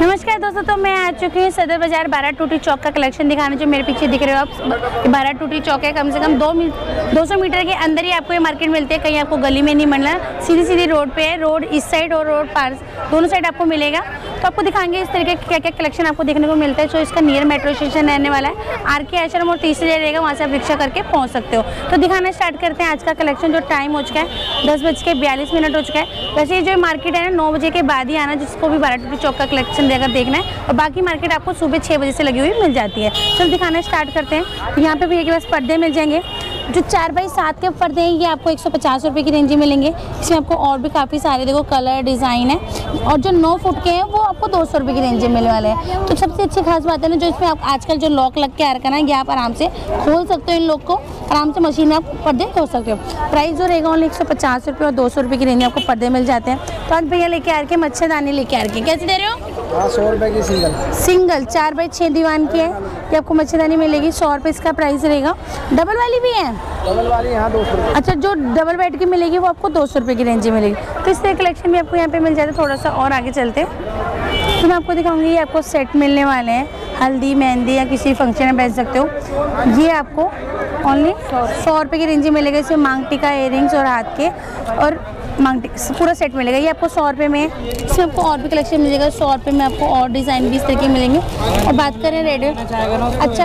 नमस्कार दोस्तों तो मैं आ चुकी हूँ सदर बाज़ार बारह टूटी चौक का कलेक्शन दिखाने जो मेरे पीछे दिख रहे हो आप। बारह टूटी चौक है, कम से कम दो दो सौ मीटर के अंदर ही आपको ये मार्केट मिलती है। कहीं आपको गली में नहीं मिलना सीधी सीधी रोड पे है, रोड इस साइड और रोड पार, दोनों साइड आपको मिलेगा। तो आपको दिखाएँगे इस तरीके का क्या क्या कलेक्शन आपको देखने को मिलता है, जो इसका नियर मेट्रो स्टेशन रहने वाला है। आर के आश्रम और तीसरे रहेगा, वहाँ से आप रिक्शा करके पहुँच सकते हो। तो दिखाना स्टार्ट करते हैं आज का कलेक्शन जो टाइम हो चुका है। दस बज के बयालीस मिनट हो चुका है। वैसे ये जो मार्केट है ना, नौ बजे के बाद ही आना, जिसको भी बारह टूटी चौक का कलेक्शन देकर देखना है, और बाकी मार्केट आपको सुबह छः बजे से लगी हुई मिल जाती है। चलो दिखाना स्टार्ट करते हैं। यहाँ पे भी के पास पर्दे मिल जाएँगे। जो चार बाई सात के पर्दे हैं ये आपको एक सौ पचास रुपये की रेंज में मिलेंगे। इसमें आपको और भी काफ़ी सारे देखो कलर डिज़ाइन है। और जो नौ फुट के हैं वो आपको दो सौ रुपये की रेंज में मिलने वाले हैं। तो सबसे अच्छी खास बात है ना जो इसमें आप आजकल जो लॉक लग के आ रखा है ना ये आप आराम से खोल सकते हो इन लोग को। आराम से मशीन में आप पर्दे धो सकते हो। प्राइस जो रहेगा ओनली एक सौ पचास रुपये और दो सौ रुपये की रेंज में आपको पर्दे मिल जाते हैं। तो आज भैया लेके आ रखे मच्छरदानी लेके आ रखे कैसे दे रहे हो? हाँ सौ रुपए की सिंगल सिंगल चार बाई छः दीवान की है। ये आपको मच्छरदानी मिलेगी सौ रुपये इसका प्राइस रहेगा। डबल वाली भी है? डबल वाली यहाँ दो सौ अच्छा जो डबल बेड की मिलेगी वो आपको दो सौ रुपये की रेंज में मिलेगी। तो इस तरह कलेक्शन भी आपको यहाँ पे मिल जाता है थोड़ा सा और आगे चलते। हैं तो मैं आपको दिखाऊँगी ये आपको सेट मिलने वाले हैं। हल्दी मेहंदी या किसी फ़ंक्शन में बैठ सकते हो। ये आपको ओनली सौ रुपये। की रेंज में मिलेगा। इसमें मांग टीका इयर और हाथ के। और पूरा सेट मिलेगा। ये आपको सौ रुपये में, इसमें आपको और भी कलेक्शन मिलेगा। सौ रुपये में आपको और डिज़ाइन भी इस तरह के मिलेंगे। और बात करें रेड अच्छा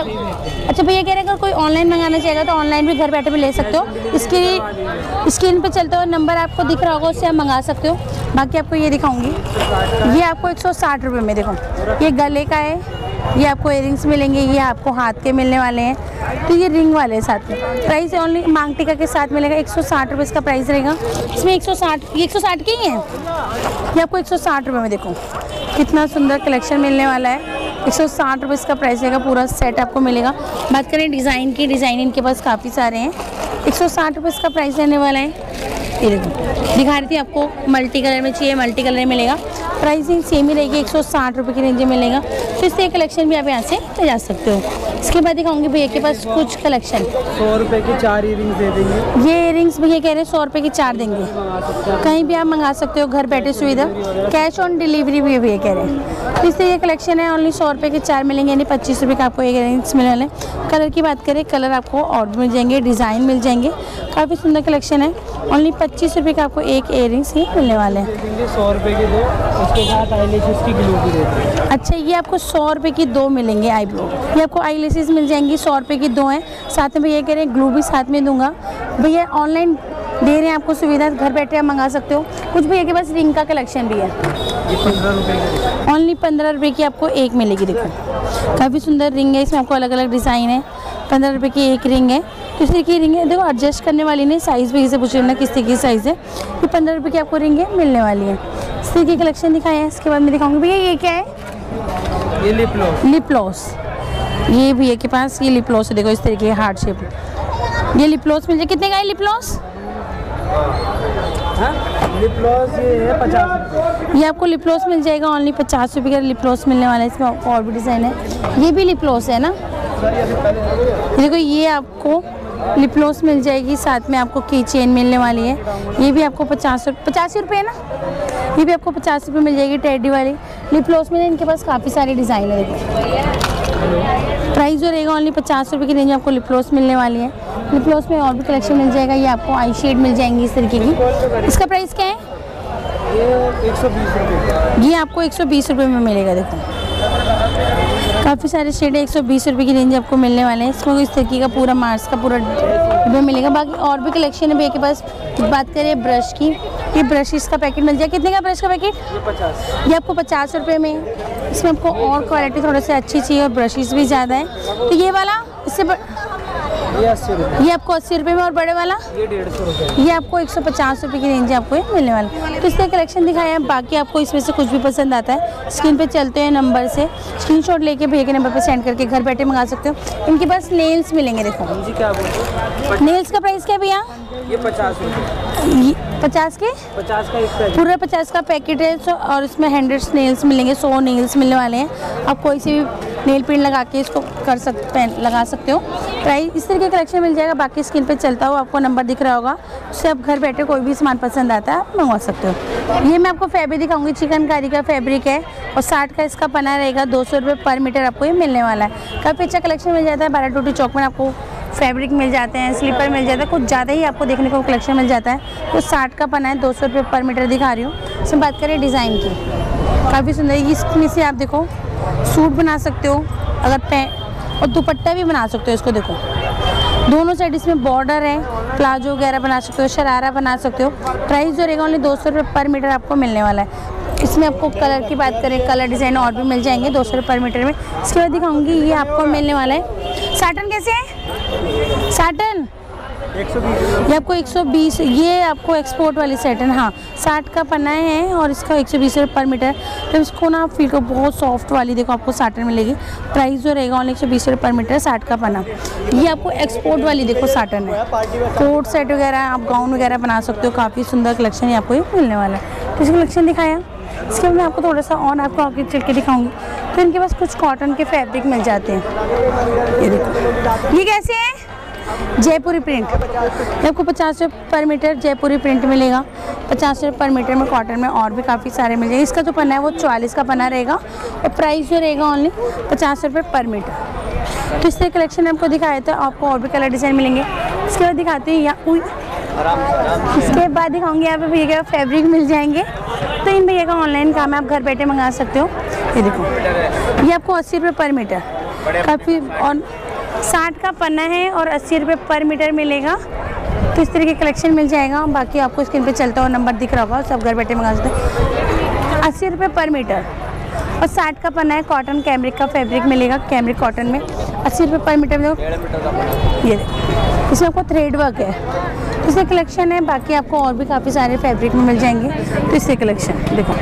अच्छा भैया कह रहे हैं, अगर कोई ऑनलाइन मंगाना चाहेगा तो ऑनलाइन भी घर बैठे भी ले सकते हो। इसकी स्क्रीन पे चलते हुए नंबर आपको दिख रहा होगा उससे आप मंगा सकते हो। बाकी आपको ये दिखाऊँगी। ये आपको एक सौ में, देखो। ये गले का है ये आपको इयरिंग्स मिलेंगे, ये आपको हाथ के मिलने वाले हैं। तो ये रिंग वाले साथ में। प्राइस ओनली मांग टीका के साथ मिलेगा, एक सौ इसका प्राइस रहेगा। इसमें एक सौ साठ, ये एक सौ साठ के ही हैं? ये आपको एक सौ में देखो। कितना सुंदर कलेक्शन मिलने वाला है। एक सौ साठ रुपये इसका प्राइस रहेगा, पूरा सेट आपको मिलेगा। बात करें डिज़ाइन की डिज़ाइन इनके पास काफ़ी सारे हैं। एक सौ साठ रुपये इसका प्राइस रहने वाला है। ये देखो, दिखा रही थी आपको मल्टी कलर में चाहिए मल्टी कलर में मिलेगा। प्राइसिंग सेम ही रहेगी एक सौ साठ रुपये की रेंज में मिलेगा। तो इससे कलेक्शन भी आप यहाँ से ले जा सकते हो। इसके बाद दिखाऊँगी भैया के पास कुछ कलेक्शन सौ रुपए की चार इयरिंग्स दे देंगे। ये इयरिंग्स भैया कह रहे हैं सौ रुपये की चार देंगे। कहीं भी आप मंगा सकते हो घर बैठे सुविधा। कैश ऑन डिलीवरी भी भैया कह रहे हैं। तो इससे ये कलेक्शन है ओनली सौ रुपये के चार मिलेंगे यानी पच्चीस रुपये का आपको एक इयरिंग्स मिलने वाले कलर की बात करें कलर आपको और भी मिल जाएँगे डिज़ाइन मिल जाएँगे। काफ़ी सुंदर कलेक्शन है। ओनली पच्चीस रुपये का आपको एक इयरिंग्स ही मिलने वाले हैं। सौ रुपये के दो उसके साथ आईलेशेस की ग्लू भी देते हैं। अच्छा ये आपको सौ रुपये की दो मिलेंगे आईब्रो ये आपको आई लेसेस मिल जाएँगी, सौ रुपये की दो हैं। साथ में भैया कह रहे हैं ग्लू भी साथ में दूँगा। भैया ऑनलाइन दे रहे हैं आपको सुविधा घर बैठे आप मंगा सकते हो। कुछ भैया के पास रिंग का कलेक्शन भी है। ये पंद्रह रुपए की ओनली पंद्रह रुपये की आपको एक मिलेगी देखो। काफ़ी सुंदर रिंग है इसमें आपको अलग अलग डिज़ाइन है। पंद्रह रुपये की एक रिंग है। किस दूसरी की रिंग है देखो एडजस्ट करने वाली नहीं साइज़ भी इसे पूछ लेना किस तरीके की साइज़ है। ये पंद्रह रुपये की आपको रिंग है मिलने वाली है। इस तरीके की कलेक्शन दिखाए हैं इसके बाद मैं दिखाऊँगी। भैया ये क्या है? ये लिप लो लिप लॉस ये भैया के पास ये लिप लॉस है देखो इस तरीके हार्ड शेप ये लिप लॉस मिल जाए। कितने का है लिप लॉस हाँ? ये है पचास ये आपको लिपलॉस मिल जाएगा ओनली पचास रुपये का लिपलॉस मिलने वाला है इसमें और भी डिज़ाइन है। ये भी लिपलॉस है ना? देखो ये आपको लिप लॉस मिल जाएगी साथ में आपको की चेन मिलने वाली है। ये भी आपको पचास पचासी रुपये है ना? ये भी आपको पचास रुपये मिल जाएगी टेडी वाली। लिप लॉस में इनके पास काफ़ी सारे डिज़ाइन है प्राइस जो रहेगा ओनली पचास रुपये की रेंज में आपको लिपलोस मिलने वाली है। लिपलोस में और भी कलेक्शन मिल जाएगा ये आपको आई शेड मिल जाएँगी इस तरीके की। इसका प्राइस क्या है? ये एक सौ बीस रुपये ये आपको एक सौ बीस रुपये में मिलेगा देखो। काफ़ी सारे शेड एक सौ बीस रुपये की रेंज आपको मिलने वाले हैं। इसको इस तरीके का पूरा मार्स का पूरा डिब्बे मिलेगा। बाकी और भी कलेक्शन है भैया के पास बात करें ब्रश की। ये ब्रश इसका पैकेट मिल जाएगा। कितने का ब्रश का पैकेट ये पचास। ये आपको पचास रुपये में। इसमें आपको और क्वालिटी थोड़ा सा अच्छी चाहिए और ब्रशेज़ भी ज़्यादा है। तो ये वाला इससे. ये अस्सी ये आपको अस्सी रुपये में और बड़े वाला? ये डेढ़ सौ रुपये ये आपको एक सौ पचास रुपये की रेंज आपको ये मिलने वाला। तो इसका कलेक्शन दिखाया है बाकी आपको इसमें से कुछ भी पसंद आता है। स्क्रीन पे चलते हैं नंबर से। स्क्रीन शॉट लेके भैया के नंबर पर सेंड करके घर बैठे मंगा सकते हो। इनके पास नेल्स मिलेंगे देखो। नेल्स का प्राइस क्या भैया? ये पचास रुपये पचास के? पचास का एक पूरा पचास का पैकेट है सो- और इसमें हंड्रेड नेल्स मिलेंगे सौ नेल्स मिलने वाले हैं। आप कोई सी भी नेल पेंट लगा के इसको कर सकते पेन लगा सकते हो। प्राइस इस तरह के कलेक्शन मिल जाएगा बाकी स्क्रीन पे चलता हो आपको नंबर दिख रहा होगा। उससे आप घर बैठे कोई भी सामान पसंद आता है आप मंगवा सकते हो। ये मैं आपको फैब्रिक दिखाऊँगी चिकनकारी का फैब्रिक है और साठ का इसका पना रहेगा दो सौ पर मीटर आपको ये मिलने वाला है। काफ़ी अच्छा कलेक्शन मिल जाता है बारह टूटी चौक में आपको फैब्रिक मिल जाते हैं, स्लीपर मिल जाता है, कुछ ज़्यादा ही आपको देखने को कलेक्शन मिल जाता है। कुछ साठ का पना है, दो सौ पर मीटर दिखा रही हूँ। इसमें बात करें डिज़ाइन की, काफ़ी सुंदर। इसमें से आप देखो, सूट बना सकते हो, अगर पैंट और दुपट्टा भी बना सकते हो इसको देखो। दोनों साइड इसमें बॉर्डर है, प्लाजो वगैरह बना सकते हो, शरारा बना सकते हो। प्राइस जो रहेगा, ओनली दो सौ पर मीटर आपको मिलने वाला है। इसमें आपको कलर की बात करें, कलर डिज़ाइन और भी मिल जाएँगे दो सौ पर मीटर में। इसके बाद दिखाऊँगी, ये आपको मिलने वाला है। साटन कैसे है? साटन एक सौ बीस। ये आपको 120 ये आपको एक्सपोर्ट वाली सेटन हाँ। 60 का पन्ना है और इसका 120 रुपये पर मीटर तो इसको ना आप फील को बहुत सॉफ्ट वाली देखो आपको साटन मिलेगी। प्राइस जो रहेगा ऑनली एक सौ बीस रुपये पर मीटर साठ का पन्ना। ये आपको एक्सपोर्ट वाली देखो साटन है। कोट सेट वगैरह आप गाउन वगैरह बना सकते हो। काफ़ी सुंदर कलेक्शन आपको ये मिलने वाला है। तो इसका कलेक्शन दिखाया। इसके बाद मैं आपको थोड़ा सा और आपको आगे चल के दिखाऊँगी। तो इनके पास कुछ कॉटन के फैब्रिक मिल जाते हैं। ये देखो। ये कैसे है? जयपुरी प्रिंट आपको पचास रुपये पर मीटर जयपुरी प्रिंट मिलेगा। पचास रुपये पर मीटर में कॉटन में और भी काफ़ी सारे मिल जाएँगे। इसका जो पन्ना है वो चवालीस का पन्ना रहेगा। और प्राइस जो रहेगा ओनली पचास रुपये पर मीटर। तो इस तरह कलेक्शन आपको दिखाया था, आपको और भी कलर डिज़ाइन मिलेंगे। इसके बाद दिखाते हैं उई इसके बाद दिखाऊँगी यहाँ पे भैया फैब्रिक मिल जाएँगे। तो इन भैया का ऑनलाइन काम है, आप घर बैठे मंगा सकते हो। ये देखो। ये आपको अस्सी रुपये पर मीटर। काफ़ी और साठ का पन्ना है और अस्सी रुपये पर मीटर मिलेगा। तो इस तरह के कलेक्शन मिल जाएगा। बाकी आपको स्क्रीन पे चलता हुआ नंबर दिख रहा होगा सब घर बैठे मंगा सकते हैं। अस्सी रुपये पर मीटर। और साठ का पन्ना है कॉटन कैमरिक का फैब्रिक मिलेगा कैमरिक कॉटन में। अस्सी रुपये पर मीटर देखो ये। इसमें आपको थ्रेड वर्क है। इसमें कलेक्शन है बाकी आपको और भी काफ़ी सारे फैब्रिक में मिल जाएँगे। तो इससे कलेक्शन देखो।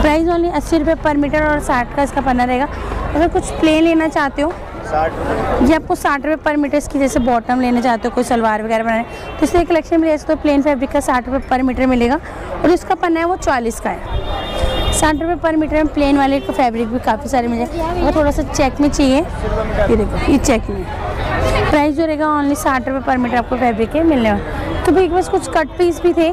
प्राइस ओनली अस्सी रुपये पर मीटर और साठ का इसका पन्ना रहेगा। अगर कुछ प्लेन लेना चाहते हो ये आपको साठ रुपये पर मीटर इसकी जैसे बॉटम लेना चाहते हो कोई सलवार वगैरह बनाने तो इससे कलेक्शन मिलेगा तो प्लेन फैब्रिक का साठ रुपये पर मीटर मिलेगा। और इसका पन्ना है वो चालीस का है। साठ रुपये पर मीटर में प्लेन वाले का फैब्रिक भी काफ़ी सारे मिल जाए अगर थोड़ा सा चेक में चाहिए ये देखो ये चेक में। प्राइस जो रहेगा ओनली साठ रुपये पर मीटर आपको फैब्रिक के मिलने वाला। तो के पास कुछ कट पीस भी थे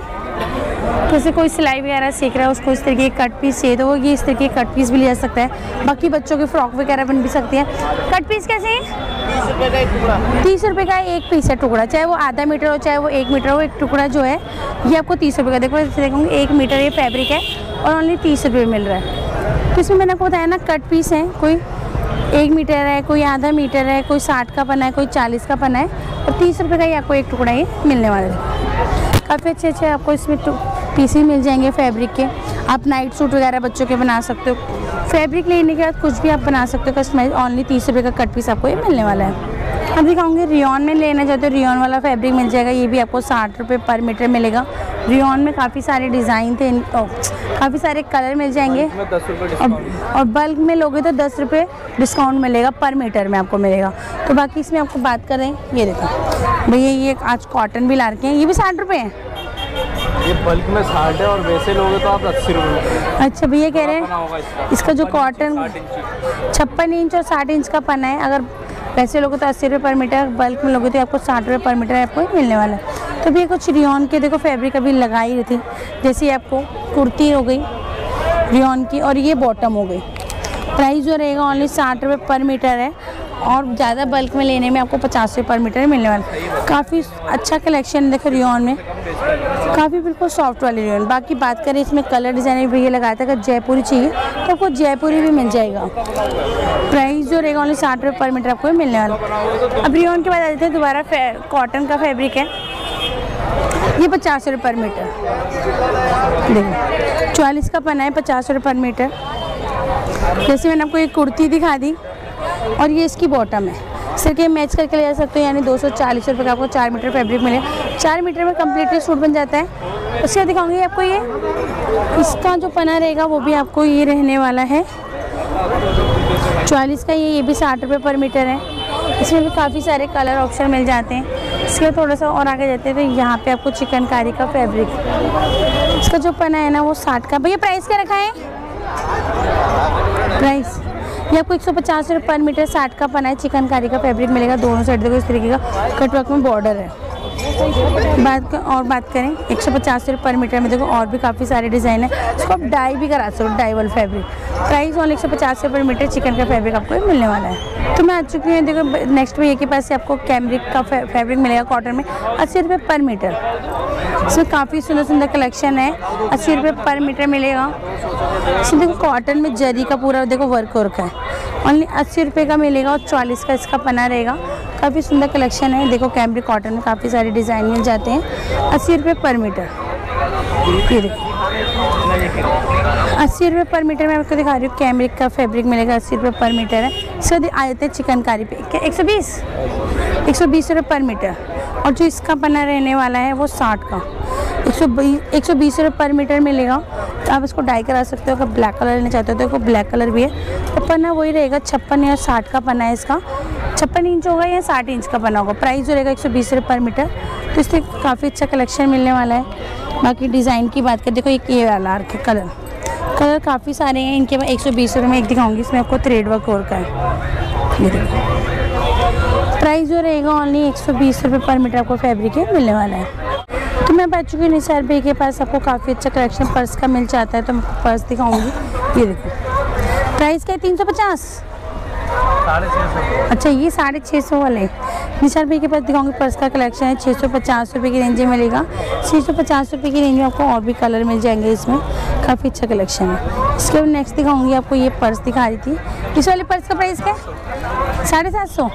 जैसे कोई सिलाई वगैरह सीख रहा है, उसको इस तरीके के कट पीस चाहिए तो वो ये इस तरीके के कट पीस भी ले जा सकता है। बाकी बच्चों के फ्रॉक वगैरह बन भी सकती है। कट पीस कैसे हैं? तीस रुपये का एक पीस है टुकड़ा, चाहे वो आधा मीटर हो, चाहे वो एक मीटर हो, एक टुकड़ा जो है, ये आपको तीस रुपये का देखो देखूँगी एक मीटर ये फैब्रिक है और ओनली तीस रुपये मिल रहा है। तो इसमें मैंने आपको बताया ना, कट पीस है, कोई एक मीटर है, कोई आधा मीटर है, कोई साठ का पना है, कोई चालीस का पना है और तीस रुपये का ही आपको एक टुकड़ा ये मिलने वाला है। काफ़ी अच्छे अच्छे आपको इसमें पीस मिल जाएँगे फैब्रिक के। आप नाइट सूट वगैरह बच्चों के बना सकते हो। फैब्रिक लेने के बाद कुछ भी आप बना सकते हो कस्टमाइज ओनली तीस रुपये का कट पीस आपको ये मिलने वाला है। अब दिखाऊँगी रियॉन में लेना चाहते हो रियॉन वाला फैब्रिक मिल जाएगा। ये भी आपको साठ रुपये पर मीटर मिलेगा। रियॉन में काफ़ी सारे डिज़ाइन थे काफ़ी सारे कलर मिल जाएँगे। और, और बल्क में लोगे तो दस रुपये डिस्काउंट मिलेगा पर मीटर में आपको मिलेगा। तो बाकी इसमें आपको बात करें ये देखो। भैया ये आज कॉटन भी ला रखे हैं। ये भी साठ रुपये हैं? ये बल्क में साठ है और वैसे लोगे तो आप अस्सी रुपये अच्छा भैया कह रहे हैं इसका। इसका जो कॉटन छप्पन इंच और साठ इंच का पना है। अगर वैसे लोगे तो अस्सी रुपये पर मीटर बल्क में लोगे तो आपको साठ रुपये पर मीटर आपको मिलने वाला है। तो भैया कुछ रियॉन के देखो फैब्रिक अभी लगाई रही थी। जैसे आपको कुर्ती हो गई रियॉन की और ये बॉटम हो गई। प्राइस जो रहेगा ओनली साठ रुपये पर मीटर है। और ज़्यादा बल्क में लेने में आपको पचास रुपये पर मीटर मिलने वाला। काफ़ी अच्छा कलेक्शन देखो रियॉन में। काफ़ी बिल्कुल सॉफ्ट वाली रियॉन बाकी बात करें इसमें कलर डिज़ाइन भी ये लगाया था, अगर जयपुरी चाहिए तो आपको जयपुरी भी मिल जाएगा। प्राइस जो रहेगा ओनली साठ रुपये पर मीटर आपको मिलने वाला। अब रियॉन के बाद आ जाते हैं, दोबारा कॉटन का फैब्रिक है। ये पचास रुपये पर मीटर देखो, चालीस का पना है, पचास रुपये पर मीटर जैसे मैंने आपको एक कुर्ती दिखा दी और ये इसकी बॉटम है। सिर्फ़ ये मैच करके ले जा सकते हो, यानी दो सौ चालीस रुपये का आपको चार मीटर फैब्रिक मिले। चार मीटर में कम्प्लीटली सूट बन जाता है। उसके बाद दिखाऊँगी आपको ये। इसका जो पना रहेगा, वो भी आपको ये रहने वाला है। चालीस का ये ये भी साठ रुपये पर मीटर है। इसमें भी काफ़ी सारे कलर ऑप्शन मिल जाते हैं। इसके थोड़ा सा और आगे जाते हैं तो यहाँ पे आपको चिकनकारी का फैब्रिक इसका जो पना है ना, वो साठ का। भैया प्राइस क्या रखा है? प्राइस ये आपको एक सौ पचास रुपये पर मीटर साठ का पना है, चिकनकारी का फैब्रिक मिलेगा, दोनों साइड देखो इस तरीके का कटवर्क में बॉर्डर है। बात और बात करें, एक सौ पचास रुपये पर मीटर में देखो और भी काफ़ी सारे डिज़ाइन है। इसको आप डाई भी करा सकते हो डाई वाला फैब्रिक प्राइस ऑन एक सौ पचास रुपये पर मीटर चिकन का फैब्रिक आपको मिलने वाला है। तो मैं आ चुकी हूँ, देखो नेक्स्ट भैया के पास से आपको कैमरिक का फैब्रिक मिलेगा कॉटन में, अस्सी रुपये पर मीटर। इसमें काफ़ी सुंदर सुंदर कलेक्शन है। अस्सी रुपये पर मीटर मिलेगा। इसमें देखो कॉटन में जरी का पूरा देखो वर्क वर्क है। ओनली अस्सी रुपये का मिलेगा और चालीस का इसका पना रहेगा। काफ़ी सुंदर कलेक्शन है। देखो कैमरिक कॉटन में काफ़ी सारे डिज़ाइन मिल जाते हैं। अस्सी रुपये पर मीटर। ये देखो। अस्सी रुपये पर मीटर में आपको दिखा रही हूँ। कैमरिक का फैब्रिक मिलेगा, अस्सी रुपये पर मीटर है। बाद आ जाते हैं चिकनकारी पे। एक सौ बीस? एक सौ बीस रुपये पर मीटर। और जो इसका पना रहने वाला है वो साठ का। एक सौ बीस एक सौ बीस रुपये पर मीटर मिलेगा। तो आप इसको डाई करा सकते हो, अगर ब्लैक कलर लेना चाहते हो तो ब्लैक कलर भी है। तो पन्ना वही रहेगा, छप्पन या साठ का पन्ना है इसका। छप्पन इंच होगा या साठ इंच का बना होगा। प्राइस जो रहेगा एक सौ बीस रुपये पर मीटर। तो इससे काफ़ी अच्छा कलेक्शन मिलने वाला है। बाकी डिज़ाइन की बात करें, देखो एक ये वाला आर के कलर कलर काफ़ी सारे हैं, इनके मैं एक सौ बीस रुपये में एक दिखाऊँगी, इसमें आपको थ्रेड वर्क और का है। ये देखो। प्राइस जो रहेगा ओनली एक सौ पर मीटर आपको फैब्रिक है मिलने वाला है। तो मैं बच चुकी हूँ निसार भाई के पास। आपको काफ़ी अच्छा कलेक्शन पर्स का मिल जाता है तो मैं पर्स दिखाऊँगी। ये देखो। प्राइस क्या है? तीन सौ पचास? अच्छा ये साढ़े छः सौ वाले। निशार भाई के पास दिखाऊँगी। पर्स का कलेक्शन है छः सौ पचास रुपये की रेंज में मिलेगा। छः सौ पचास रुपये की रेंज में आपको और भी कलर मिल जाएँगे इसमें। काफ़ी अच्छा कलेक्शन है। इसके बाद नेक्स्ट दिखाऊँगी आपको ये पर्स दिखा रही थी। इस वाले पर्स का प्राइस क्या है? साढ़े सात सौ।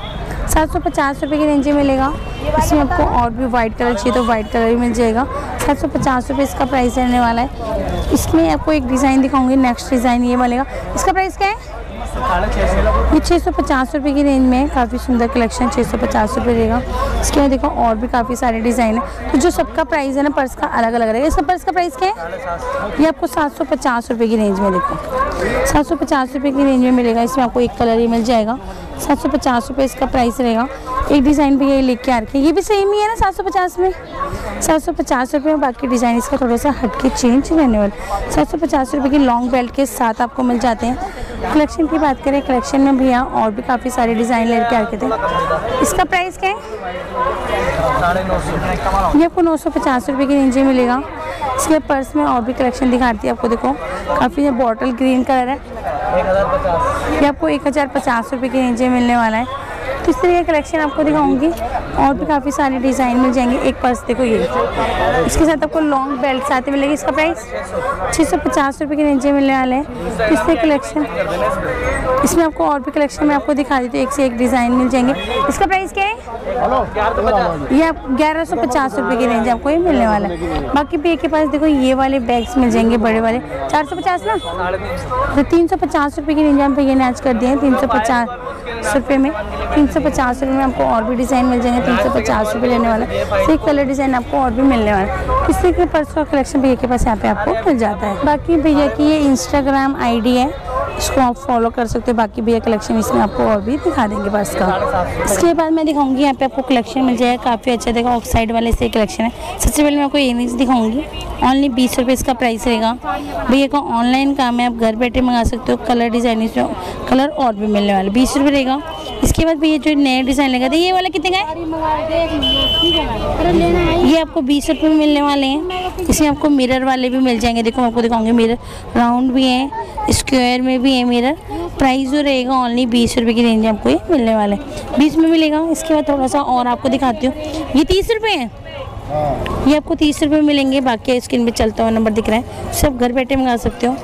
सात सौ पचास रुपये की रेंज में मिलेगा। इसमें आपको और भी वाइट कलर चाहिए तो वाइट कलर भी मिल जाएगा। सात सौ पचास रुपये इसका प्राइस रहने वाला है। इसमें आपको एक डिज़ाइन दिखाऊँगी नेक्स्ट डिज़ाइन ये मिलेगा। इसका प्राइस क्या है? ये छः सौ पचास रुपये की रेंज में काफ़ी सुंदर कलेक्शन छः सौ पचास रुपये रहेगा इसके बाद देखो, और भी काफ़ी सारे डिज़ाइन है। तो जो सबका प्राइस है ना, पर्स का अलग अलग रहेगा। इसका पर्स का प्राइस क्या है? ये आपको सात सौ पचास रुपये की रेंज में देखो। सात सौ पचास रुपये की रेंज में मिलेगा। इसमें आपको एक कलर ही मिल जाएगा। सात सौ पचास रुपये इसका प्राइस रहेगा। एक डिज़ाइन भी यही लेके आ रखे ये भी सेम ही है ना सात सौ पचास में? सात सौ पचास रुपये में बाकी डिज़ाइन इसका थोड़ा सा हट के चेंज रहने वाले सात सौ पचास रुपये की लॉन्ग बेल्ट के साथ आपको मिल जाते हैं। कलेक्शन की बात करें कलेक्शन में भैया और भी काफ़ी सारे डिज़ाइन लेके आ रखे थे। इसका प्राइस क्या है? ये आपको नौ सौ पचास रुपये की रेंज में मिलेगा। इसके पर्स में और भी कलेक्शन दिखाती है आपको देखो। काफ़ी बॉटल ग्रीन कलर है। ये आपको एक हज़ार पचास रुपये की रेंज में मिलने वाला है। तो इस तरह का कलेक्शन आपको दिखाऊँगी। और भी काफ़ी सारे डिज़ाइन मिल जाएँगे एक पर्स, देखो ये। इसके साथ आपको लॉन्ग बेल्ट साथ ही मिलेगी। इसका प्राइस छः सौ पचास रुपये के में मिलने वाले हैं। इस तरह कलेक्शन इसमें आपको और भी कलेक्शन में आपको दिखा देती हूँ। एक से एक डिज़ाइन मिल जाएँगे। इसका प्राइस क्या है? ये आप ग्यारह सौ पचास रुपये की रेंज आपको ये मिलने वाला है। बाकी भी एक के पास देखो ये वाले बैग्स मिल जाएँगे, बड़े वाले। चार सौ पचास ना? तो तीन सौ पचास रुपये की रेंज हम भैया ने आज कर दिए हैं। तीन सौ पचास रुपये में, तीन सौ पचास रुपये में आपको और भी डिज़ाइन मिल जाएँगे। तीन सौ पचास रुपये लेने वाला। है एक कलर डिज़ाइन आपको और भी मिलने वाला है। किसी के पर्स का कलेक्शन भैया के पास यहाँ पे आपको मिल जाता है। बाकी भैया की ये इंस्टाग्राम आईडी है इसको आप फॉलो कर सकते हो। बाकी भैया कलेक्शन इसमें आपको और भी दिखा देंगे पर्स का। इसके बाद मैं दिखाऊँगी यहाँ पे आपको कलेक्शन मिल जाएगा। काफ़ी अच्छा देखा ऑफ़ साइड वाले से कलेक्शन है। सबसे पहले मैं आपको ये इयरिंग्स दिखाऊँगी। ओनली बीस रुपये इसका प्राइस रहेगा। भैया का ऑनलाइन काम है आप घर बैठे मंगा सकते हो। कलर डिज़ाइन इसमें कलर और भी मिलने वाले। बीस रुपये रहेगा। इसके बाद भैया जो नए डिज़ाइन लगा था ये वाला कितने का है? ये आपको बीस रुपये में मिलने वाले हैं। इसमें आपको मिरर वाले भी मिल जाएँगे। देखो आपको दिखाऊँगी मिरर राउंड भी है स्क्वायर में भी है मिरर प्राइस जो रहेगा ओनली बीस रुपये की रेंज आपको ये मिलने वाला है। बीस में मिलेगा। इसके बाद थोड़ा सा और आपको दिखाती हूँ। ये तीस रुपये है? ये आपको तीस रुपये मिलेंगे। बाकी स्क्रीन पे चलता हुआ नंबर दिख रहा है। सब घर बैठे मंगा सकते हो।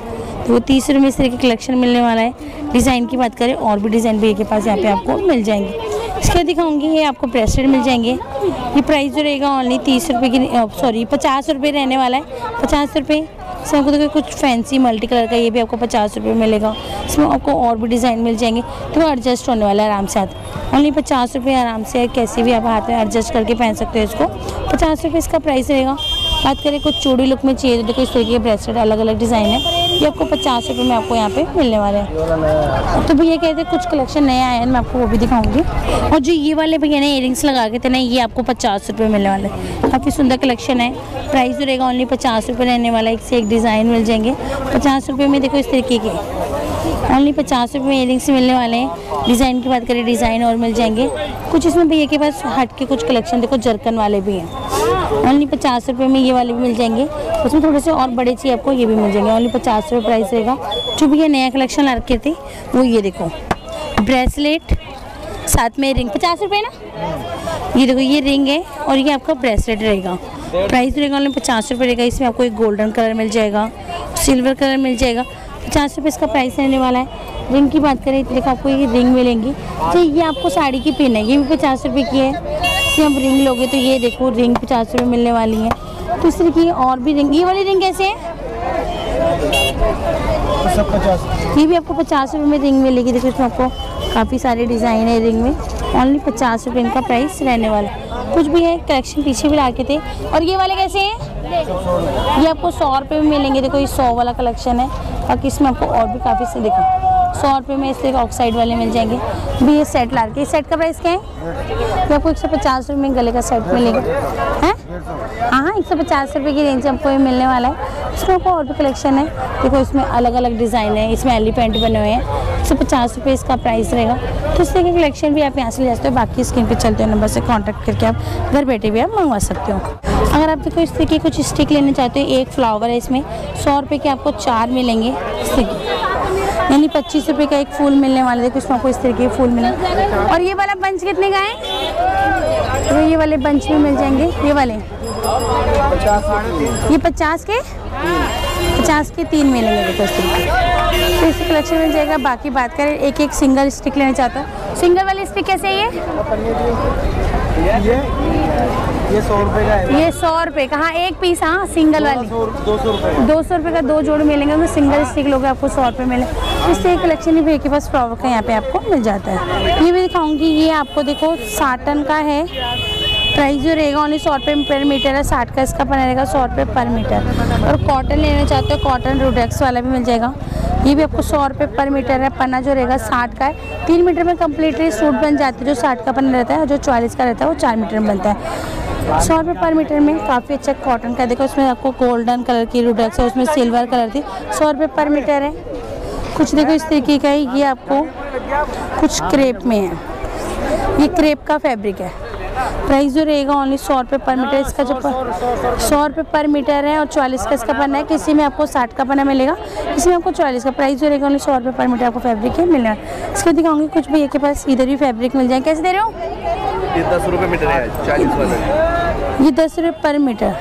वो तीस रुपये इस तरह के कलेक्शन मिलने वाला है। डिज़ाइन की बात करें, और भी डिज़ाइन भैया के पास यहाँ पे आपको मिल जाएँगे। इसके दिखाऊँगी, ये आपको ब्रेसलेट मिल जाएँगे। ये प्राइस जो रहेगा ओनली तीस रुपये की सॉरी पचास रुपये रहने वाला है। पचास रुपये इसमें आपको देखो कुछ फैंसी मल्टी कलर का ये भी आपको पचास रुपये मिलेगा। इसमें आपको और भी डिज़ाइन मिल जाएँगे। तो एडजस्ट होने वाला है आराम से हाथ। ओनली पचास रुपये आराम से कैसे भी आप हाथ में एडजस्ट करके पहन सकते हो इसको। पचास रुपये इसका प्राइस रहेगा। बात करें कुछ चूड़ी लुक में चाहिए तो देखो इस तरीके के ब्रेसलेट अलग अलग डिज़ाइन है। ये आपको पचास रुपये में आपको यहाँ पे मिलने वाले हैं। तो भैया कहते हैं कुछ कलेक्शन नए आए हैं, मैं आपको वो भी दिखाऊँगी। और जो ये वाले भैया ने इयरिंग्स लगा के थे ना, ये आपको पचास रुपये मिलने वाले काफ़ी सुंदर कलेक्शन है। प्राइस रहेगा ओनली पचास रुपये रहने वाला एक से एक डिज़ाइन मिल जाएँगे। पचास रुपये में देखो इस तरीके के। ओनली पचास रुपये में इयरिंग्स मिलने वाले हैं। डिज़ाइन की बात करें डिज़ाइन और मिल जाएँगे। कुछ इसमें भैया के पास हट के कुछ कलेक्शन देखो, जरकन वाले भी हैं। ओनली पचास रुपये में ये वाले भी मिल जाएँगे। उसमें थोड़े से और बड़े चाहिए आपको, ये भी मिल जाएँगे। ओनली पचास रुपये प्राइस रहेगा। जो भैया नया कलेक्शन ला रखे थे, वो ये देखो। ब्रेसलेट साथ में रिंग पचास रुपये ना? ये देखो, ये रिंग है और ये आपका ब्रेसलेट रहेगा। प्राइस रहेगा ओनली पचास रुपये रहेगा। इसमें आपको एक गोल्डन कलर मिल जाएगा सिल्वर कलर मिल जाएगा। पचास रुपये इसका प्राइस रहने वाला है। रिंग की बात करें तो देखो आपको ये रिंग मिलेंगी। तो ये आपको साड़ी की पिन है ये भी पचास रुपये की है। इससे आप रिंग लोगे तो ये देखो रिंग पचास रुपये मिलने वाली है। तो इस तरह की और भी रिंग ये वाली रिंग कैसे है? सब पचास। ये भी आपको पचास रुपये में रिंग मिलेगी। देखो इसमें आपको काफ़ी सारे डिज़ाइन है रिंग में। ओनली पचास रुपये इनका प्राइस रहने वाला है। कुछ भी है कलेक्शन पीछे भी ला के थे। और ये वाले कैसे हैं? ये आपको सौ रुपये में मिलेंगे। देखो ये सौ वाला कलेक्शन है। बाकी इसमें आपको और भी काफ़ी से देखो। सौ रुपये में इस तरह ऑक्साइड वाले मिल जाएँगे। भी ये सेट ला के सेट का प्राइस क्या है? ये आपको एक सौ पचास रुपये में गले का सेट मिलेगा। है? हाँ हाँ एक सौ पचास रुपये की रेंज आपको ये मिलने वाला है। इसमें आपको और भी कलेक्शन है। देखो, इसमें अलग अलग डिज़ाइन है, इसमें एलिफेंट बने हुए हैं। एक सौ पचास रुपये इसका प्राइस रहेगा। तो इस तरह कलेक्शन भी आप यहाँ से ले सकते हो, बाकी स्क्रीन पर चलते हुए नंबर से कॉन्टैक्ट करके आप घर बैठे भी आप मंगवा सकते हो। अगर आप देखो इस तरह के कुछ स्टिक लेना चाहते हो, एक फ्लावर है इसमें, सौ रुपये के आपको चार मिलेंगे इस यानी पच्चीस रुपये का एक फूल मिलने वाला देखो इसमें आपको इस तरीके के फूल मिले और ये वाला बंच कितने का है? तो ये वाले बंच भी मिल जाएँगे। ये वाले? ये पचास के? पचास के तीन मिलेंगे देखो इस तरीके तो इससे कलेक्शन मिल जाएगा। बाकी बात करें एक एक सिंगल स्टिक लेना चाहता हूँ। सिंगल वाली स्टिक कैसे है ये ये सौ रुपए का है। ये सौ रुपये का हाँ एक पीस हाँ सिंगल वाली। दो सौ रुपए दो सौ रुपये का दो जोड़ मिलेंगे तो सिंगल स्टिक लोगे आपको सौ रुपये मिले। इससे एक कलेक्शन ही भैया के पास फ्लावर का यहाँ पे आपको मिल जाता है। ये भी दिखाऊँगी ये आपको देखो साटन का है। प्राइस जो रहेगा ओनली सौ रुपये पर मीटर है। साठ का इसका पना रहेगा सौ रुपये पर मीटर और कॉटन लेना चाहते हो कॉटन रोडेक्स वाला भी मिल जाएगा। ये भी आपको सौ रुपये पर मीटर है पन्ना जो रहेगा साठ का है। तीन मीटर में कम्प्लीटली सूट बन जाते हैं जो साठ का पन्ना रहता है और जो चालीस का रहता है वो चार मीटर में बनता है। सौ रुपये पर मीटर में काफ़ी अच्छा कॉटन का देखो, उसमें आपको गोल्डन कलर की रूडेक्स है, उसमें सिल्वर कलर थी। सौ रुपये पर मीटर है। कुछ देखो इस तरीके का है, ये आपको कुछ क्रेप में है। ये क्रेप का फैब्रिक है। प्राइस जो रहेगा ओनली सौ रुपये पर मीटर, इसका जो सौ रुपये पर मीटर है और चालीस का इसका पन्ना है। किसी में आपको साठ का पन्ना मिलेगा, किसी में आपको चालीस का। प्राइस जो रहेगा ओनली सौ रुपये पर मीटर आपको फैब्रिक है मिलना है। इसके दिखाऊँगी, कुछ भैया के पास इधर भी फैब्रिक मिल जाए। कैसे दे रहे हो? दस रुपये मीटर है, चालीस ये दस रुपये पर मीटर।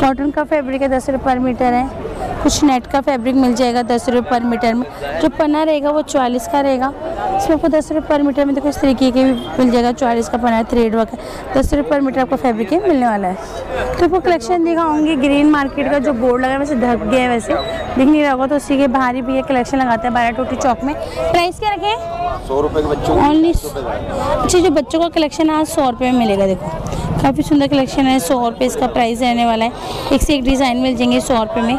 कॉटन का फैब्रिक है दस रुपये पर मीटर है। कुछ नेट का फैब्रिक मिल जाएगा दस रुपये पर मीटर में। जो पना रहेगा वो चालीस का रहेगा। इसमें आपको दस रुपये पर मीटर में देखो इस तरीके के भी मिल जाएगा। चालीस का पना है थ्रेड वर्क है। दस रुपये पर मीटर आपको फैब्रिक है मिलने वाला है। तो आपको कलेक्शन दिखाऊँगी ग्रीन मार्केट का जो बोर्ड लगा है वैसे ढक गया है वैसे। दिख नहीं रहा होगा तो उसी के बाहर ही भी ये कलेक्शन लगाते हैं बारह टोटी चौक में। प्राइस क्या रखें? सौ रुपये के बच्चों ओनली अच्छा जो बच्चों का कलेक्शन है आज सौ रुपये में मिलेगा देखो। काफ़ी सुंदर कलेक्शन है, सौ रुपये इसका प्राइस रहने वाला है। एक से एक डिज़ाइन मिल जाएँगे सौ रुपये में।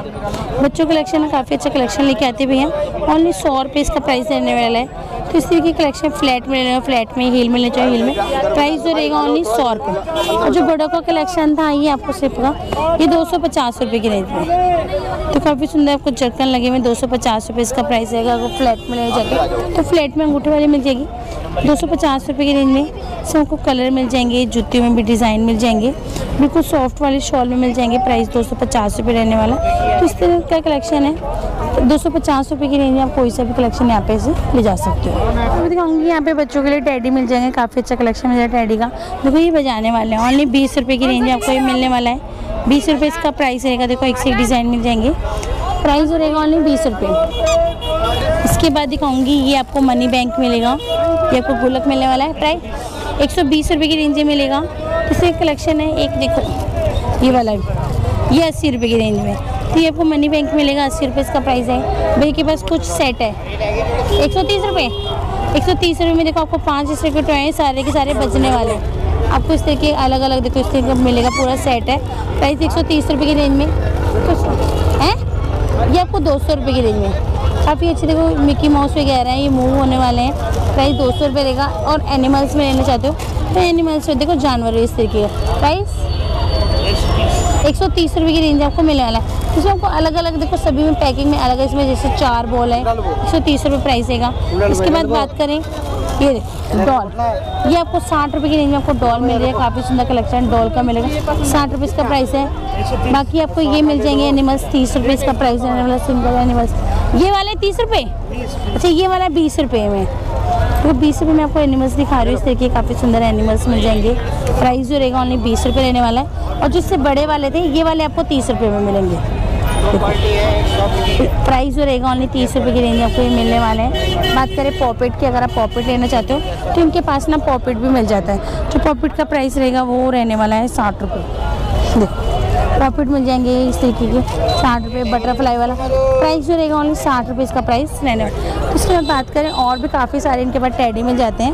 बच्चों कलेक्शन है काफ़ी अच्छा कलेक्शन लेके आते हैं। भैया ओनली सौ रुपये इसका प्राइस रहने वाला है। तो इस तरीके कलेक्शन फ्लैट में लेना फ्लैट में, हील मिलना चाहिए हील में, प्राइस जो रहेगा ओनली सौ रुपये और जो बड़ों का कलेक्शन था, ये आपको सिर्फ़ का ये दो सौ पचास रुपये की रेंज में। तो काफ़ी सुंदर आपको जरकन लगे हुए दो सौ पचास रुपये इसका प्राइस रहेगा। अगर फ्लैट में लेना जाएगा तो फ्लैट में अंगूठे वाली मिल जाएगी। दो सौ पचास रुपये की रेंज में इसमें आपको कलर मिल जाएँगे, जूते में भी डिज़ाइन मिल जाएँगे, बिल्कुल सॉफ्ट वाले शॉल में मिल जाएँगे प्राइस दो सौ पचास रुपये रहने वाला। तो इस तरह का कलेक्शन है। दो सौ पचास रुपये की रेंज में आप कोई सा भी कलेक्शन यहाँ पे से ले जा सकते हो। मैं दिखाऊँगी यहाँ पे बच्चों के लिए टैडी मिल जाएँगे, काफ़ी अच्छा कलेक्शन मिल जाएगा टैडी का। देखो ये बजाने वाले हैं। ऑनली बीस रुपये की रेंज में आपको ये मिलने वाला है। बीस रुपये इसका प्राइस रहेगा। देखो एक से एक डिज़ाइन मिल जाएँगे। प्राइस रहेगा ऑनली बीस रुपये इसके बाद दिखाऊँगी, ये आपको मनी बैंक मिलेगा। ये आपको गुलक मिलने वाला है प्राइस एक सौ बीस रुपये की रेंज में मिलेगा। इससे कलेक्शन है, एक देखो, ये वाला भी। ये अस्सी रुपये की रेंज में। तो ये आपको मनी बैंक मिलेगा, अस्सी रुपये इसका प्राइस है। भैया के पास कुछ सेट है। एक सौ तीस रुपये एक सौ तीस रुपये में देखो, आपको पाँच इस रुपये टॉय सारे के सारे बजने वाले हैं। आपको इस तरीके अलग अलग देखो, इस तरीके का मिलेगा पूरा सेट है। प्राइस एक सौ तीस रुपये की रेंज में। कुछ है? ये आपको दो सौ रुपये की रेंज में। काफ़ी अच्छे देखो मिकी माउस वगैरह हैं, ये मूव होने वाले हैं। प्राइस दो सौ रुपये रहेगा और एनिमल्स में लेना चाहते हो तो एनिमल्स में देखो, जानवर इस तरीके का। प्राइस एक सौ तीस रुपये की रेंज आपको मिलने वाला है। इसमें आपको अलग अलग देखो, सभी में पैकिंग में अलग है, इसमें जैसे चार बॉल है, एक सौ तीस रुपये प्राइस देगा। इसके बाद बात करें, ये डॉल ये आपको साठ रुपये की रेंज में आपको डॉल मिल रही है, काफ़ी सुंदर कलेक्शन डॉल का मिलेगा। साठ रुपये इसका प्राइस है। बाकी आपको ये मिल जाएँगे एनिमल्स तीस रुपये इसका प्राइस है एनिमल्स सिंगल एनिमल्स ये वाले तीस रुपये अच्छा ये वाला बीस रुपये में। तो बीस रुपये में आपको एनिमल्स दिखा रही हूँ इस तरीके के काफ़ी सुंदर एनिमल्स मिल जाएँगे। प्राइस जो रहेगा ओनली बीस रुपये रहने वाला है। और जिससे बड़े वाले थे ये वाले आपको तीस रुपये में मिलेंगे। प्राइस जो रहेगा ओनली तीस रुपये की रेंज आपको ये मिलने वाले हैं। बात करें पॉपेट की अगर आप पॉपेट लेना चाहते हो तो इनके पास ना पॉपेट भी मिल जाता है। जो पॉपेट का प्राइस रहेगा वो रहने वाला है साठ रुपये देखो। पॉपेट मिल जाएँगे इस तरीके के, साठ रुपये बटरफ्लाई वाला। प्राइस जो रहेगा ओनली साठ रुपये इसका प्राइस रहने वाला। उसके बाद बात करें, और भी काफ़ी सारे इनके पास टैडी मिल जाते हैं।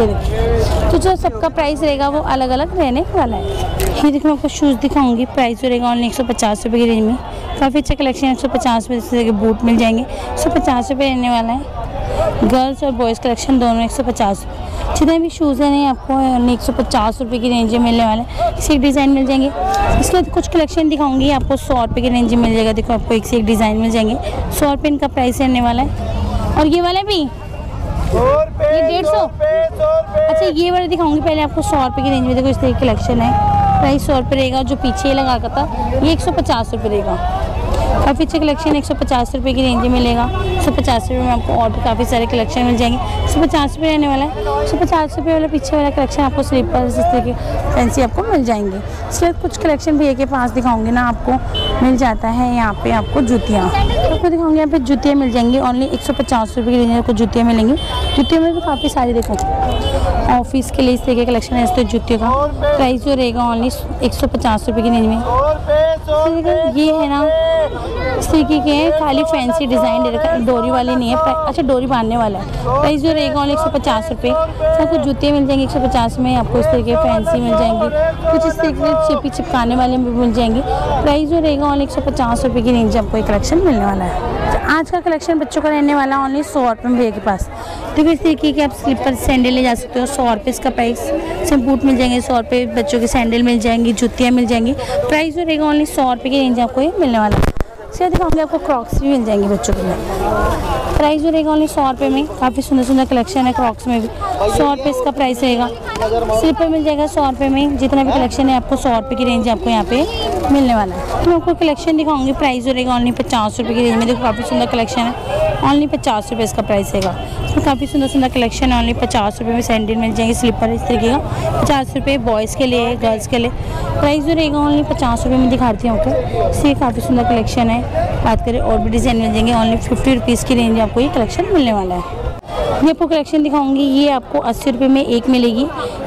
ये देखिए। तो जो सबका प्राइस रहेगा वो अलग अलग रहने वाला है। ये देखो मैं आपको शूज़ दिखाऊँगी। प्राइस जो रहेगा ओनली एक सौ पचास रुपये की रेंज में। काफ़ी अच्छा कलेक्शन है, एक सौ पचास रुपये जैसे बूट मिल जाएँगे। एक सौ पचास रुपये रहने वाला है। गर्ल्स और बॉयज़ कलेक्शन दोनों एक सौ पचास जितने भी शूज़ हैं आपको एक सौ पचास रुपये की रेंज में मिलने वाले हैं। इसी डिज़ाइन मिल जाएँगे। इसके बाद कुछ कलेक्शन दिखाऊँगी आपको सौ रुपये की रेंज में मिल जाएगा। देखो आपको एक से एक डिज़ाइन मिल जाएँगे। सौ रुपये इनका प्राइस रहने वाला है। और ये वाला भी? ये डेढ़ सौ? अच्छा ये वाला दिखाऊँगी पहले आपको सौ रुपये की रेंज में। देखो इस तरह कलेक्शन है। प्राइस सौ रुपये रहेगा जो पीछे लगा का था ये एक सौ पचास रुपये रहेगा। काफ़ी अच्छा कलेक्शन, एक सौ पचास रुपये की रेंज में मिलेगा। सौ पचास रुपये में आपको और भी काफ़ी सारे कलेक्शन मिल जाएँगे। सौ पचास रुपये रहने वाला है। सौ पचास रुपये वाला पीछे वाला कलेक्शन आपको स्लीपर इस तरह के फैंसी आपको मिल जाएँगे। बाद कुछ कलेक्शन भैया के पास दिखाऊँगी ना, आपको मिल जाता है यहाँ पे आपको जूतियाँ। आपको दिखाऊँगी यहाँ पे जूतियाँ मिल जाएँगी ओनली एक सौ पचास रुपये की रेंज में आपको जूतियाँ मिलेंगी। जूतियों में भी काफ़ी सारी देखो। ऑफ़िस के लिए इस तरह के कलेक्शन है, इस तरह जूतियों का। प्राइस जो रहेगा ओनली एक सौ पचास रुपये की रेंज में। ये है ना तरीके के हैं, खाली फैंसी डिज़ाइन दे रखा है। डोरी वाले नहीं है अच्छा डोरी बांधने वाला है। प्राइस जो रहेगा ओनली एक सौ पचास रुपये कुछ जूते मिल जाएँगे एक सौ पचास में, आपको इस तरीके फैंसी मिल जाएँगे। कुछ इस तरीके के चिपी चिपकाने वाले भी मिल जाएँगे। प्राइस जो रहेगा ओनली एक सौ पचास रुपये की रेंज आपको ये कलेक्शन मिलने वाला है। तो आज का कलेक्शन बच्चों का रहने वाला ओनली सौ रुपये में भैया के पास। देखो इस तरीके के आप स्लीपर सैंडल ले जा सकते हो। सौ रुपये इसका प्राइस इसमें बूट मिल जाएँगे, सौ रुपये बच्चों के सैंडल मिल जाएँगी, जूतियाँ मिल जाएँगी। प्राइस जो रहेगा ऑनली सौ रुपये की रेंज आपको ये मिलने वाला है। इसके बाद दिखाऊँगी आपको क्रॉक्स भी मिल जाएँगे बच्चों के लिए। प्राइस जो रहेगा ओनली सौ रुपये में। काफ़ी सुंदर सुंदर कलेक्शन है क्रॉक्स में भी। सौ रुपये इसका प्राइस रहेगा। स्लीपर मिल जाएगा सौ रुपये में। जितना भी कलेक्शन है आपको सौ रुपये की रेंज आपको यहाँ पे मिलने वाला है। मैं आपको कलेक्शन दिखाऊँगी। प्राइस जो रहेगा ओनली पचास रुपये की रेंज में। देखो, काफ़ी सुंदर कलेक्शन है। ओनली पचास रुपये इसका प्राइस रहेगा इसमें काफ़ी सुंदर सुंदर कलेक्शन है ओनली पचास रुपये में सैंडल मिल जाएँगे स्लीपर इस तरीके का। पचास रुपये बॉयज़ के लिए गर्ल्स के लिए। प्राइस जो रहेगा ओनली पचास रुपये में दिखाती हूँ आपको। इसलिए काफ़ी सुंदर कलेक्शन है। बात करें और भी डिज़ाइन मिल जाएँगे ओनली फिफ्टी रुपीज़ की रेंज आपको ये कलेक्शन मिलने वाला है। ये आपको कलेक्शन दिखाऊँगी, ये आपको अस्सी रुपये में एक मिलेगी।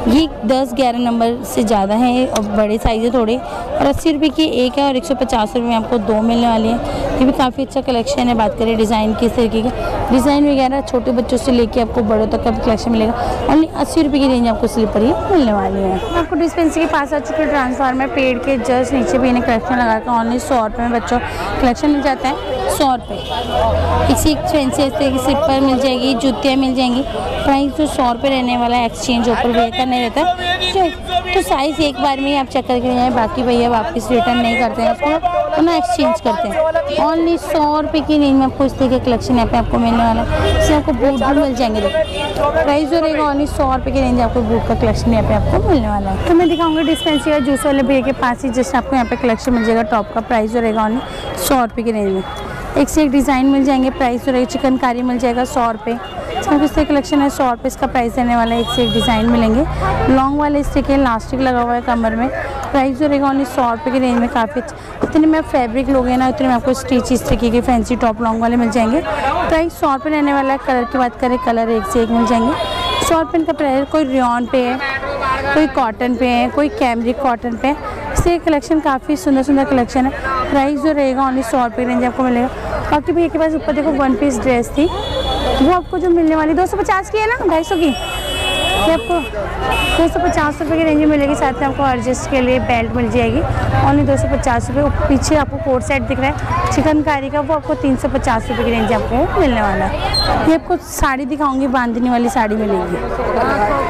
ये दस ग्यारह नंबर से ज़्यादा है, और बड़े साइज़ है थोड़े। और अस्सी रुपये की एक है, और एक सौ पचास रुपये में आपको दो मिलने वाली है। ये भी काफ़ी अच्छा कलेक्शन है, बात करें डिज़ाइन किस तरीके के। डिज़ाइन वगैरह छोटे बच्चों से लेके आपको बड़ों तक का भी कलेक्शन मिलेगा। ओनली अस्सी रुपये की रेंज आपको स्लीपर ही मिलने वाली है। आपको डिस्पेंसरी के पास आ चुके ट्रांसफार्मर पेड़ के जस्ट नीचे भी इन्हें कलेक्शन लगा कर ओनली सौ रुपये में बच्चों कलेक्शन मिल जाता है। सौ रुपये इसी फैंसी इस तरह की स्लीपर मिल जाएगी जूतियाँ मिल जाएँगी। प्राइस जो सौ रुपये रहने वाला है एक्सचेंज ऊपर भैया नहीं रहता। तो, तो साइज़ एक बार में आप चेक करके जाएँ बाकी भैया वापस रिटर्न नहीं करते हैं उसको। तो ना एक्सचेंज करते हैं। ओनली सौ रुपये की रेंज में आपको इस तरह के कलेक्शन यहाँ पे आपको मिलने वाला है। इसमें आपको बूट भी मिल जाएँगे। प्राइस जो रहेगा ओनली सौ रुपये की रेंज आपको बूट का कलेक्शन यहाँ पे आपको मिलने वाला है। तो मैं दिखाऊँगी डिस्पेंसरी और जूस वाले भैया के पास ही जस्ट आपको यहाँ पे कलेक्शन मिल जाएगा टॉप का प्राइस जो रहेगा ओनली सौ रुपये की रेंज में। एक से एक डिज़ाइन मिल जाएँगे, प्राइस रहेगा चिकनकारी मिल जाएगा सौ रुपये इसमें तरह कलेक्शन है, सौ रुपये इसका प्राइस देने वाला है, एक से एक डिज़ाइन मिलेंगे। लॉन्ग वाले इस तरह के इलास्टिक लगा हुआ है कमर में। प्राइस जो रहेगा ओनली सौ रुपये की रेंज में काफ़ी अच्छा। जितने में फैब्रिक लोगे ना, उतने में आपको स्टिच इस तरीके के फैंसी टॉप लॉन्ग वाले मिल जाएँगे। प्राइस सौ रुपये रहने वाला है कलर की बात करें कलर एक से एक मिल जाएँगे। सौ रुपये का प्राइस, कोई रियन पे है, कोई कॉटन पे है, कोई कैमरिक कॉटन पे है। इससे कलेक्शन काफ़ी सुंदर सुंदर कलेक्शन है। प्राइस जो रहेगा ओनली सौ रुपये रेंज आपको मिलेगा। बाकी भैया के पास ऊपर देखो वन पीस ड्रेस थी। वो आपको जो मिलने वाली दो सौ पचास की है ना, ढाई सौ की? ये आपको दो सौ पचास रुपये की रेंज में मिलेगी। साथ में आपको एडजस्ट के लिए बेल्ट मिल जाएगी। ओनली दो सौ पचास रुपये पीछे आपको कोट सेट दिख रहा है। चिकनकारी का वो आपको तीन सौ पचास रुपये की रेंज आपको मिलने वाला है। ये आपको साड़ी दिखाऊँगी, बांधनी वाली साड़ी मिलेगी।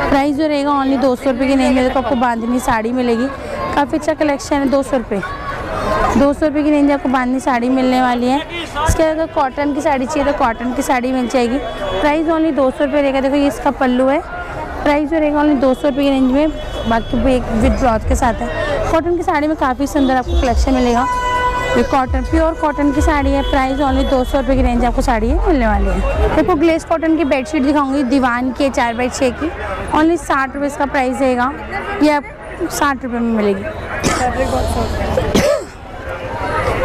प्राइस जो रहेगा ओनली दो सौ रुपये की रेंज में देखो आपको बांधनी साड़ी मिलेगी। काफ़ी अच्छा कलेक्शन है, दो सौ रुपये दो सौ रुपये की रेंज आपको बांधनी साड़ी मिलने वाली है। इसके अगर कॉटन की साड़ी चाहिए तो कॉटन की साड़ी मिल जाएगी। प्राइस ओनली दो सौ रुपये रहेगा। देखो, ये इसका पल्लू है। प्राइस जो रहेगा ओनली दो सौ रुपये की रेंज में। बाकी एक विद ब्लाउज के साथ है। कॉटन की साड़ी में काफ़ी सुंदर आपको कलेक्शन मिलेगा। ये कॉटन प्योर कॉटन की साड़ी है। प्राइस ओनली दो सौ रुपये की रेंज आपको साड़ी है मिलने वाली है। देखो ग्लेस कॉटन की बेडशीट दिखाऊँगी। दीवान की है, चार बाई छः की। ओनली साठ रुपये इसका प्राइस रहेगा। ये आप साठ रुपये में मिलेगी।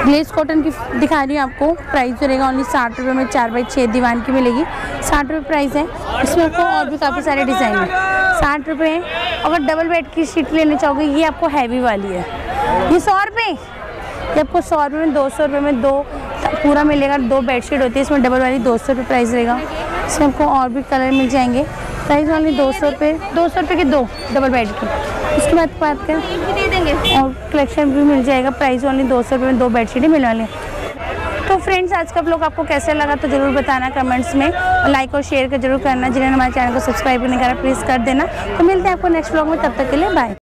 ग्लेस कॉटन की दिखा रही हूँ आपको। प्राइस जो रहेगा ओनली साठ रुपये में चार बाई छः दीवान की मिलेगी। साठ रुपये प्राइस है। इसमें आपको और भी काफ़ी सारे डिज़ाइन है। साठ रुपये अगर डबल बेड की शीट लेना चाहोगे, ये आपको हैवी वाली है। ये सौ रुपये ये आपको सौ रुपये में, दो सौ रुपये में दो पूरा मिलेगा। दो बेडशीट होती है, इसमें डबल वाली दो सौ रुपये प्राइस रहेगा। इसमें आपको और भी कलर मिल जाएँगे। प्राइस वाली दो सौ रुपये दो सौ रुपये के दो डबल बेड की। उसके बाद बात करें। और कलेक्शन भी मिल जाएगा प्राइस वाली दो सौ रुपये में दो बेडशीटें मिलने वाली तो फ्रेंड्स आज का ब्लॉग आपको कैसे लगा तो ज़रूर बताना कमेंट्स में। और लाइक और शेयर कर ज़रूर करना। जिन्होंने हमारे चैनल को सब्सक्राइब नहीं करा प्लीज़ कर देना। तो मिलते हैं आपको नेक्स्ट ब्लॉग में। तब तक के लिए बाय